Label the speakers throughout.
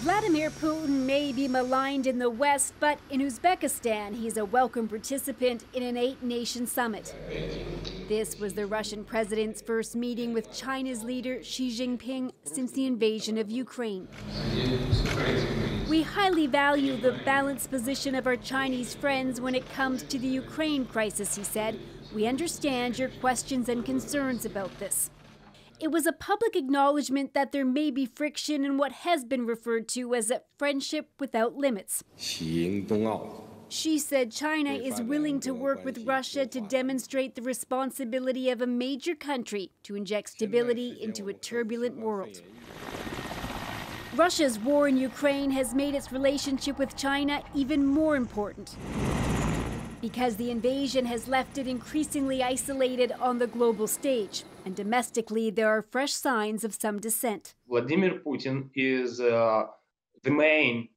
Speaker 1: Vladimir Putin may be maligned in the West, but in Uzbekistan, he's a welcome participant in an eight nation summit. This was the Russian president's first meeting with China's leader Xi Jinping since the invasion of Ukraine. We highly value the balanced position of our Chinese friends when it comes to the Ukraine crisis, he said. We understand your questions and concerns about this. It was a public acknowledgement that there may be friction in what has been referred to as a friendship without limits. Xi said China is willing to work with Russia to demonstrate the responsibility of a major country to inject stability into a turbulent world. Russia's war in Ukraine has made its relationship with China even more important because the invasion has left it increasingly isolated on the global stage. And domestically, there are fresh signs of some dissent.
Speaker 2: Vladimir Putin is uh, the main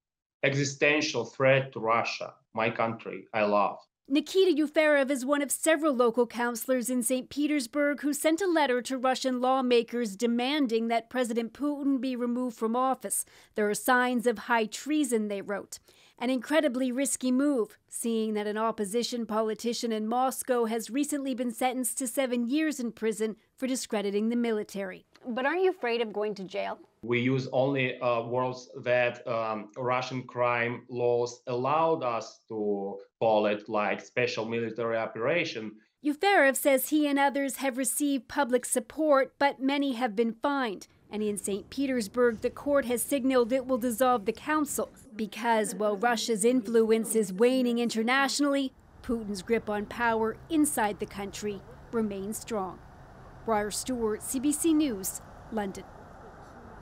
Speaker 2: existential threat to Russia, my country I love.
Speaker 1: Nikita Yuferev is one of several local councillors in St. Petersburg who sent a letter to Russian lawmakers demanding that President Putin be removed from office. There are signs of high treason, they wrote. An incredibly risky move, seeing that an opposition politician in Moscow has recently been sentenced to seven years in prison for discrediting the military.
Speaker 3: But aren't you afraid of going to jail?
Speaker 2: We use only uh, words that um, Russian crime laws allowed us to call it, like special military operation.
Speaker 1: Yuferev says he and others have received public support, but many have been fined. And in St. Petersburg, the court has signaled it will dissolve the council because while Russia's influence is waning internationally, Putin's grip on power inside the country remains strong. Briar Stewart, CBC News, London.